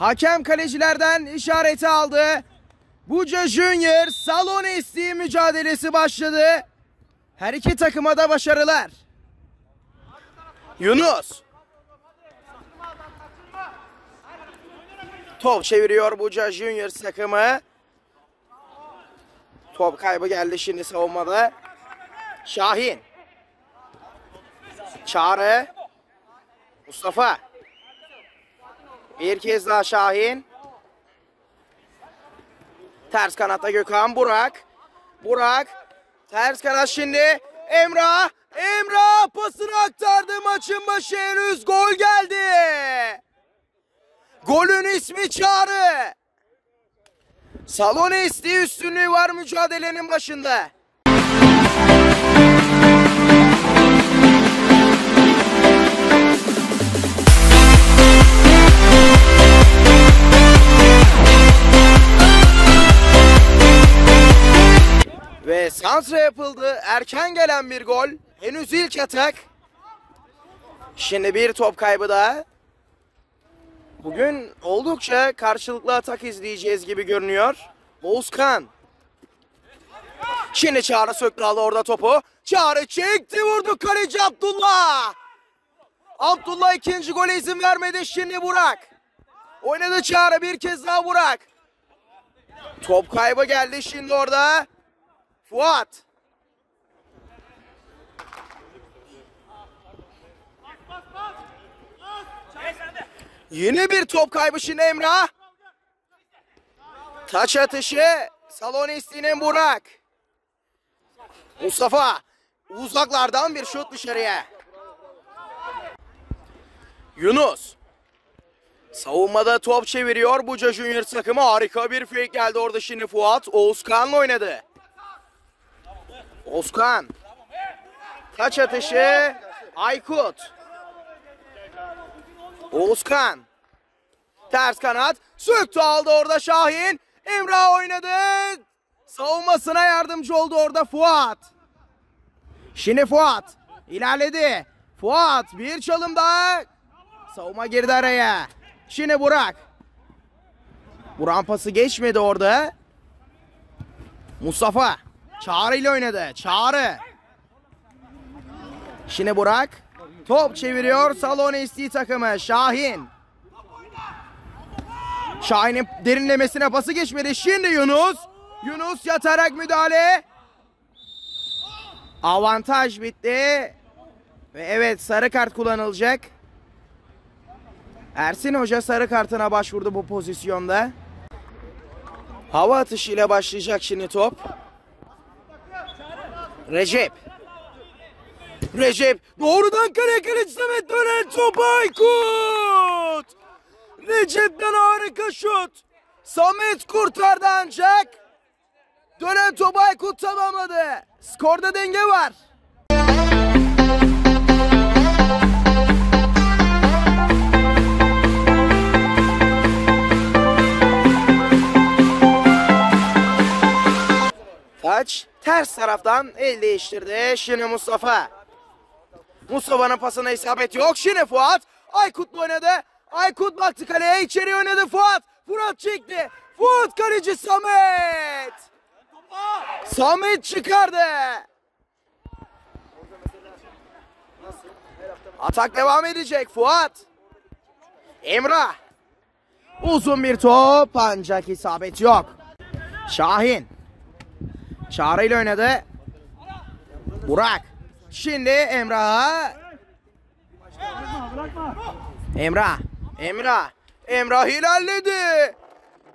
Hakem kalecilerden işareti aldı. Buca Junior salon estiği mücadelesi başladı. Her iki takıma da başarılar. Yunus. Top çeviriyor Buca Junior takımı. Top kaybı geldi şimdi savunmada. Şahin. Çağrı. Mustafa. Bir kez daha Şahin. Ters kanatta Gökhan. Burak. Burak. Ters kanat şimdi. Emrah. Emrah pasını aktardı. Maçın başı henüz gol geldi. Golün ismi Çağrı. Salon estiği üstünlüğü var mücadelenin başında. Ve santra yapıldı. Erken gelen bir gol. Henüz ilk atak. Şimdi bir top kaybı daha. Bugün oldukça karşılıklı atak izleyeceğiz gibi görünüyor. Oğuzkan. Şimdi Çağrı söktü aldı orada topu. Çağrı çekti vurdu kaleci Abdullah. Abdullah ikinci gole izin vermedi. Şimdi Burak. Oynadı Çağrı bir kez daha Burak. Top kaybı geldi şimdi orada. Fuat. Yine bir top kaybı şimdi Emrah. Taç atışı Salonisti'nin Burak. Mustafa uzaklardan bir şut dışarıya. Yunus. Savunmada top çeviriyor Buca Junior takımı. Harika bir fake geldi orada şimdi Fuat. Oğuzkan'la oynadı. Oğuzkan. Taç atışı Aykut. Oğuzkan. Ters kanat. Söktü aldı orada Şahin. Emrah oynadı. Savunmasına yardımcı oldu orada Fuat. Şimdi Fuat. ilerledi. Fuat bir çalım daha. Savunma girdi araya. Şimdi Burak. Burak'ın pası geçmedi orada. Mustafa. Çağrı ile oynadı. Çağrı. Şimdi Burak. Top çeviriyor Salon SD takımı. Şahin. Şahin'in derinlemesine pası geçmedi. Şimdi Yunus. Yunus yatarak müdahale. Avantaj bitti. Ve evet sarı kart kullanılacak. Ersin Hoca sarı kartına başvurdu bu pozisyonda. Hava atışıyla başlayacak şimdi top. Recep. Recep doğrudan kale kaleci Samet dönen top Aykut. Recep'ten harika şut. Samet kurtardı ancak. Dönen top Aykut tamamladı. Skorda denge var. Taç ters taraftan el değiştirdi. Şimdi Mustafa. Mustafa'nın pasına isabet yok. Şimdi Fuat. Aykut'la oynadı. Aykut baktı kaleye içeri oynadı Fuat. Fuat çekti. Fuat kaleci Samet. Samet çıkardı. Atak devam edecek Fuat. Emrah. Uzun bir top ancak isabet yok. Şahin. Çağrı ile oynadı. Burak. Şimdi Emrah'a. Emrah. Emrah. Emrah ilerledi.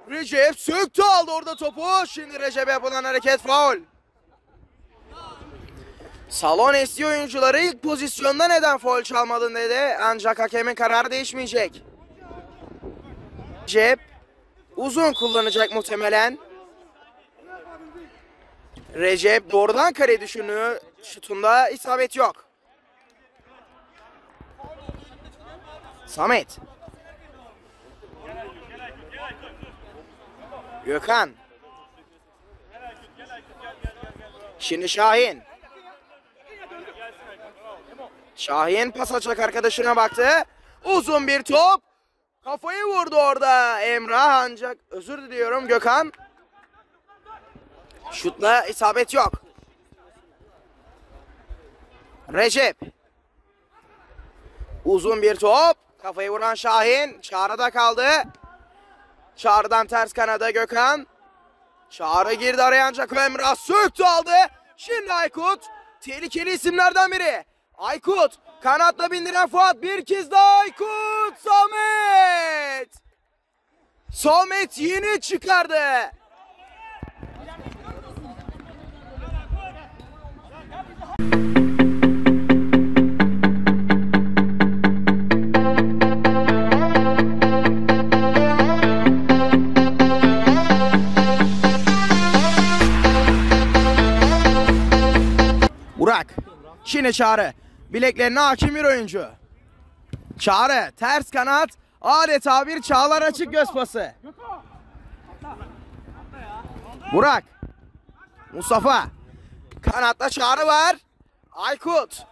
Recep söktü aldı orada topu. Şimdi Recep'e yapılan hareket faul. Salon eski oyuncuları ilk pozisyonda neden faul çalmadın dedi. Ancak hakemin kararı değişmeyecek. Recep uzun kullanacak muhtemelen. Recep doğrudan kare düşünüyor. Şutunda isabet yok. Samet. Gökhan. Şimdi Şahin. Şahin pas açacak arkadaşına baktı. Uzun bir top. Kafayı vurdu orada Emrah ancak özür diliyorum Gökhan. Şutla isabet yok. Recep. Uzun bir top. Kafayı vuran Şahin. Çağrı'da kaldı. Çağrı'dan ters kanada Gökhan. Çağrı girdi araya ancak Emrah söktü aldı. Şimdi Aykut. Tehlikeli isimlerden biri. Aykut. Kanatla bindiren Fuat. Bir kez daha Aykut. Samet. Samet yine çıkardı. Burak. Şimdi Çağrı. Bileklerine hakim bir oyuncu. Çağrı ters kanat adeta bir çağlar açık göz pası. Burak. Mustafa. Kanatta Çağrı var. Aykut.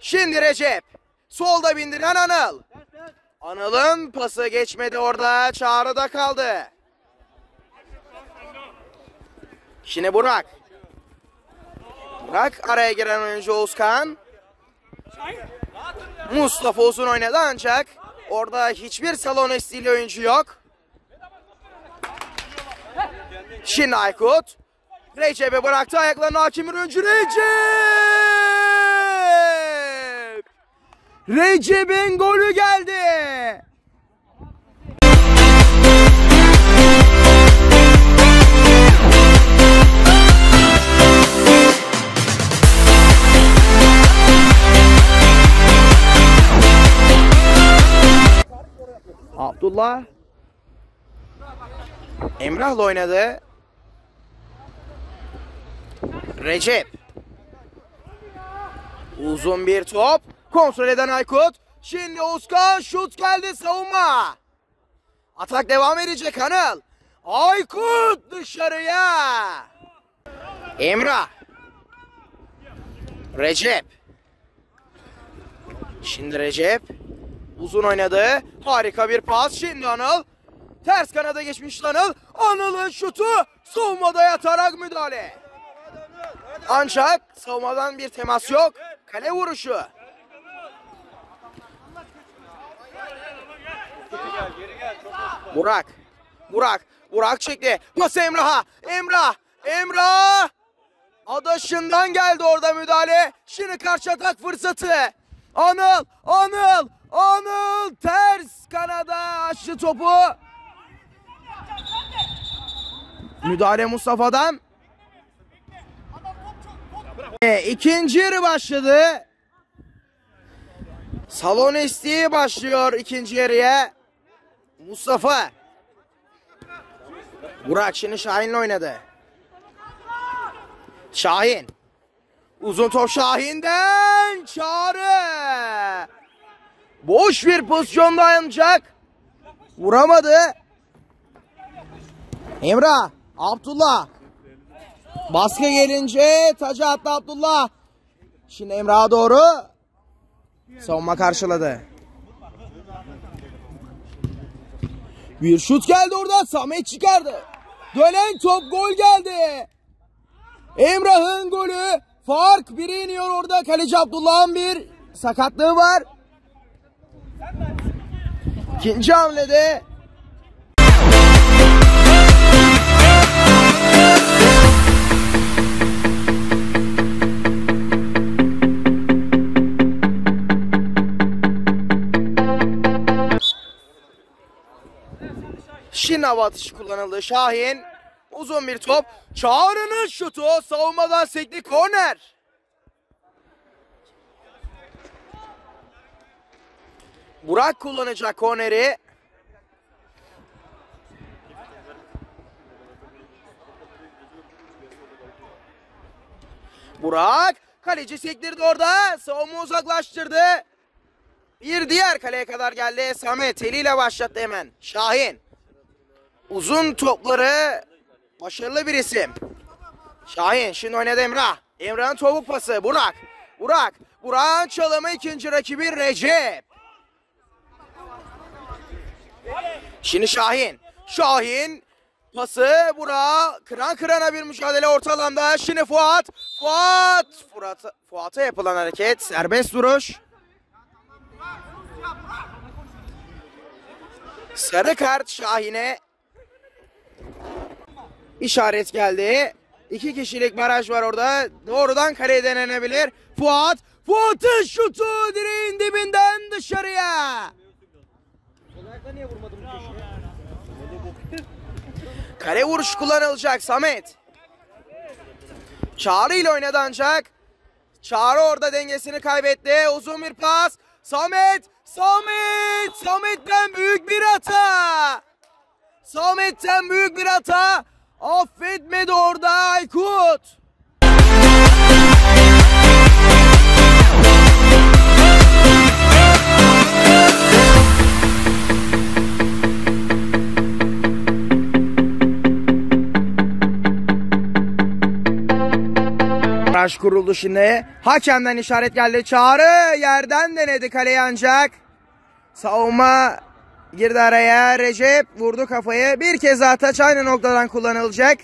Şimdi Recep. Solda bindiren Anıl. Anıl'ın pası geçmedi orada. Çağrı'da kaldı. Şimdi Burak. Burak araya giren oyuncu Oğuzkan. Mustafa uzun oynadı ancak orada hiçbir salon estiğiyle oyuncu yok. Şimdi Aykut. Recep'e bıraktı ayaklarını hakim oyuncu Recep. Recep'in golü geldi. Abdullah Emrah'la oynadı. Recep Uzun bir top. Kontrol eden Aykut. Şimdi Özkan şut geldi savunma. Atak devam edecek Anıl. Aykut dışarıya. Emrah. Recep. Şimdi Recep. Uzun oynadı. Harika bir pas. Şimdi Anıl. Ters kanada geçmiş Anıl. Anıl'ın şutu. Savunmada yatarak müdahale. Ancak savunmadan bir temas yok. Kale vuruşu. Burak. Burak. Burak çekti. Pas Emrah'a. Emrah. Emrah. Adaşından geldi orada müdahale. Şimdi karşı atak fırsatı. Anıl. Anıl. Anıl. Ters kanada açtı topu. Müdahale Mustafa'dan. E, ikinci yarı başladı. Salon isteği başlıyor ikinci yarıya. Mustafa. Burak şimdi Şahin'le oynadı. Şahin. Uzun top Şahin'den. Çağrı. Boş bir pozisyonda ancak. Vuramadı. Emrah. Abdullah. Baskı gelince taca attı Abdullah. Şimdi Emrah'a doğru. Savunma karşıladı. Bir şut geldi orada. Samet çıkardı. Dönen top gol geldi. Emrah'ın golü. Fark biri iniyor orada. Kaleci Abdullah'ın bir sakatlığı var. İkinci hamlede hava atışı kullanıldı. Şahin uzun bir top. Çağrı'nın şutu savunmadan sekti korner. Burak kullanacak korneri. Burak kaleci sektirdi orada. Savunma uzaklaştırdı. Bir diğer kaleye kadar geldi. Samet eliyle başlattı hemen. Şahin. Uzun topları başarılı bir isim. Şahin şimdi oynadı Emrah. Emrah'ın topuk pası. Burak. Burak. Burak'ın çalımı ikinci rakibi Recep. Şimdi Şahin. Şahin pası bura kıran kırana bir mücadele orta alanda. Şimdi Fuat. Fuat. Fuat Fuat'a yapılan hareket serbest duruş. Sarı kart Şahin'e işaret geldi. İki kişilik baraj var orada. Doğrudan kaleye denenebilir. Fuat. Fuat'ın şutu direğin dibinden dışarıya. Kale vuruş kullanılacak Samet. Çağrı ile oynadı ancak. Çağrı orada dengesini kaybetti. Uzun bir pas. Samet. Samet. Samet'ten büyük bir hata. Samet'ten büyük bir hata. Affetmedi orada Aykut. Baraj kuruldu şimdi. Hakemden işaret geldi. Çağrı yerden denedi kaleye ancak. Savunma girdi araya. Recep vurdu kafayı. Bir kez daha taç aynı noktadan kullanılacak.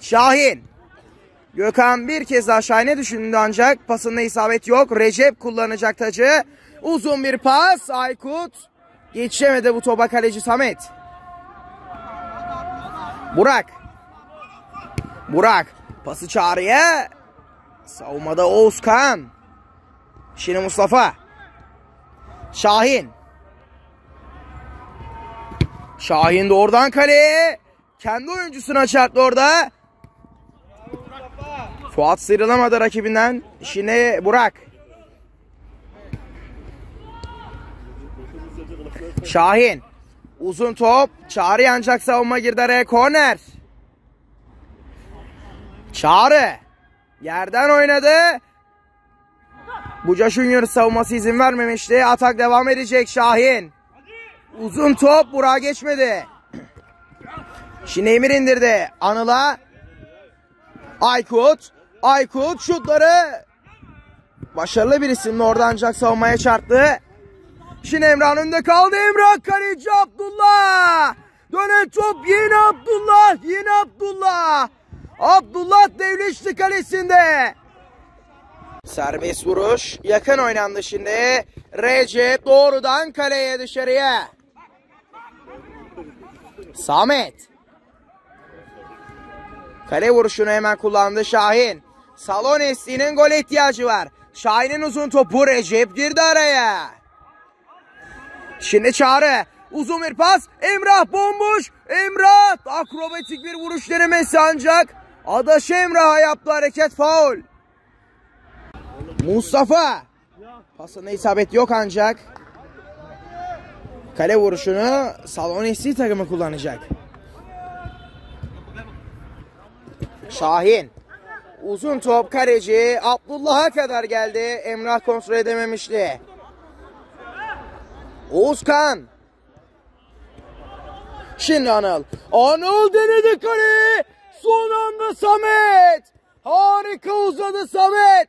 Şahin. Gökhan bir kez daha Şahin'e düşündü ancak pasında isabet yok. Recep kullanacak tacı. Uzun bir pas. Aykut. Geçemedi bu topa kaleci Samet. Burak. Burak. Pası çağrıya. Savunmada Oğuzkan. Şimdi Mustafa. Şahin. Şahin doğrudan kaleye. Kendi oyuncusuna çarptı orada. Fuat sıyrılamadı rakibinden. Şimdi Burak. Şahin. Uzun top. Çağrı ancak savunma girdi araya. Korner. Çağrı. Yerden oynadı. Buca Junior savunması izin vermemişti. Atak devam edecek Şahin. Uzun top Burak'a geçmedi. Şimdi Emir indirdi. Anıl'a. Aykut. Aykut şutları başarılı bir isimle orada ancak savunmaya çarptı. Şimdi Emrah'ın önünde kaldı. Emrah kaleci Abdullah. Dönen top yine Abdullah. Yine Abdullah. Abdullah Devleşti kalesinde. Serbest vuruş. Yakın oynandı şimdi. Recep doğrudan kaleye dışarıya. Samet. Kale vuruşunu hemen kullandı Şahin. Salon Esti'nin gol ihtiyacı var. Şahin'in uzun topu Recep girdi araya. Şimdi Çağrı. Uzun bir pas. Emrah bomboş. Emrah akrobatik bir vuruş denemesi ancak Adaş Emrah'a yaptı hareket faul. Mustafa. Pasına isabet yok ancak. Kale vuruşunu Salon Esti takımı kullanacak. Şahin. Uzun top kaleci Abdullah'a kadar geldi. Emrah kontrol edememişti. Oğuzkan. Şimdi Anıl. Anıl denedi kaleyi. Son anda Samet. Harika uzadı Samet.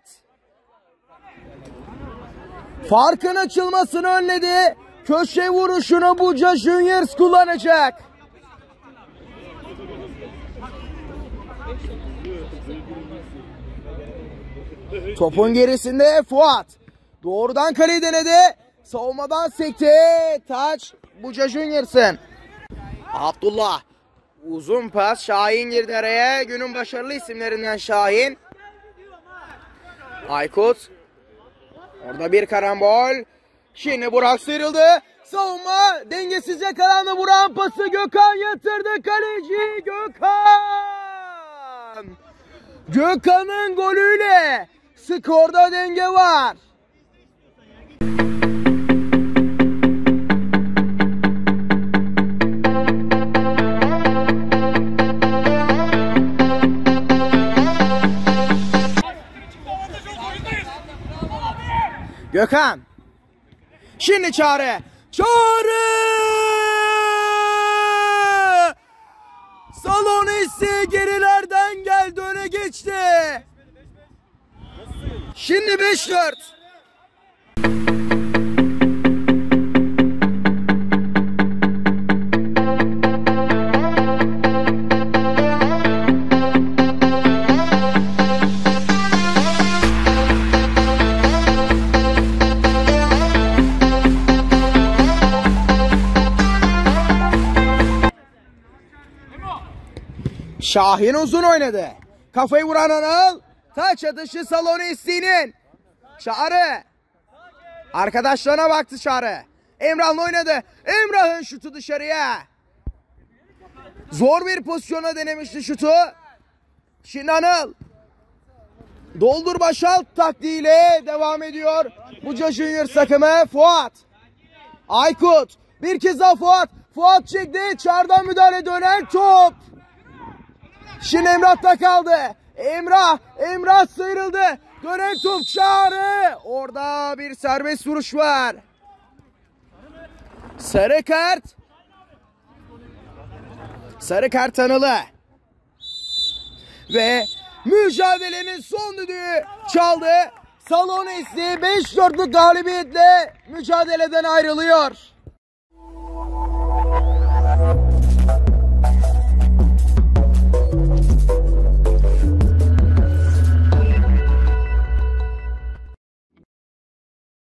Farkın açılmasını önledi. Köşe vuruşunu Buca Juniors kullanacak. Topun gerisinde Fuat. Doğrudan kaleyi denedi. Savunmadan sekti. Taç Buca Junior'sın. Abdullah. Uzun pas. Şahin girdi araya. Günün başarılı isimlerinden Şahin. Aykut. Orada bir karambol. Şimdi Burak sıyrıldı. Savunma dengesiz yakalandı. Burak'ın pası Gökhan yatırdı. Kaleci Gökhan. Gökhan'ın golüyle skorda denge var. Gökhan. Şimdi Çağrı. Çağrı! Salon hissi gerilerden geldi öne geçti. Şimdi 5-4. Şahin uzun oynadı. Kafayı vuran Anıl. Taç atışı salonu isteğinin. Çağrı. Arkadaşlarına baktı Çağrı. Emrah'la oynadı. Emrah'ın şutu dışarıya. Zor bir pozisyona denemişti şutu. Şimdi Anıl. Doldur başalt taktiğiyle devam ediyor. Buca Junior takımı Fuat. Aykut. Bir kez daha Fuat. Fuat çekti. Çağrı'dan müdahale dönen top. Şimdi Emrah'ta kaldı. Emrah. Emrah sıyrıldı. Dönen top Çağrı. Orada bir serbest vuruş var. Sarı kart. Sarı kart tanılı. Ve mücadelenin son düdüğü çaldı. Salon Esli 5-4'lük galibiyetle mücadeleden ayrılıyor.